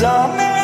darkness